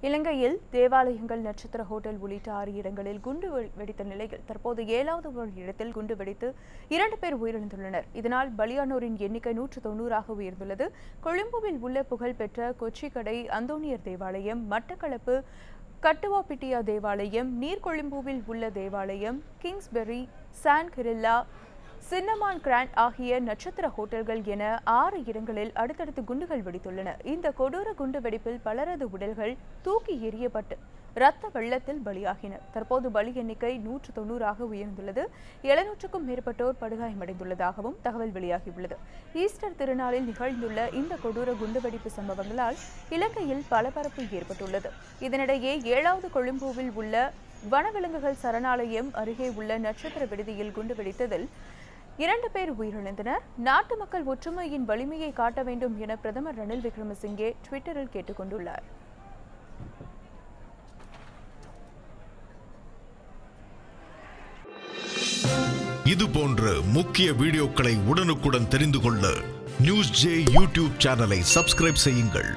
இலங்கையில் தேவாலயங்கள் நட்சத்திர ஹோட்டல் உள்ளிட்ட ஆறு இடங்களில் குண்டு வெ- வெடித்த நிலையில் தற்போது ஏழாவது ஒரு இடத்தில் குண்டு வெடித்து இரண்டு பேர் உயிரிழந்துள்ளனர். இதனால் பலியானோரின் எண்ணிக்கை நூற்று தொண்ணூறாக உயர்ந்துள்ளது. கொழும்புவில் உள்ள புகழ்பெற்ற கொச்சிக்கடை அந்தோனியர் தேவாலயம் மட்டக்களப்பு கட்டுவாப்பிட்டியா தேவாலயம் நீர்கொழும்புவில் உள்ள தேவாலயம் Kingsbury Shangri La Cinnamon Grand ஆகிய நட்சத்திர ஹோட்டல்கள் என ஆறு இடங்களில் அடுத்தடுத்து குண்டுகள் வெடித்துள்ளன. இந்த கொடூர குண்டு வெடிப்பில் பலரது உடல்கள் தூக்கி எறியப்பட்டு இரத்த வெள்ளத்தில் பலியாகினர் தற்போது பலி எண்ணிக்கை நூற்று தொண்ணூறாக உயர்ந்துள்ளது. எழுநூற்றுக்கும் மேற்பட்டோர் படுகாயமடைந்துள்ளதாகவும் தகவல் வெளியாகியுள்ளது. ஈஸ்டர் திருநாளில் நிகழ்ந்துள்ள இந்த கொடூர குண்டுவெடிப்பு சம்பவங்களால் இலங்கையில் பலபரப்பு ஏற்பட்டுள்ளது. இதனிடையே ஏழாவது கொழும்புவில் உள்ள வனவிலங்குகள் சரணாலயம் அருகே உள்ள நட்சத்திர விடுதியில் குண்டு வெடித்ததில் இரண்டு பேர் உயிரிழந்தனர். நாட்டு மக்கள் ஒற்றுமையின் வலிமையை காட்ட வேண்டும் என பிரதமர் ரணில் விக்ரமசிங்கே ட்விட்டரில் கேட்டுக்கொண்டுள்ளார் இது போன்ற முக்கிய வீடியோக்களை உடனுக்குடன் தெரிந்து கொள்ள நியூஸ் ஜே யூடியூப் சேனலை சப்ஸ்கிரைப் செய்யுங்கள்.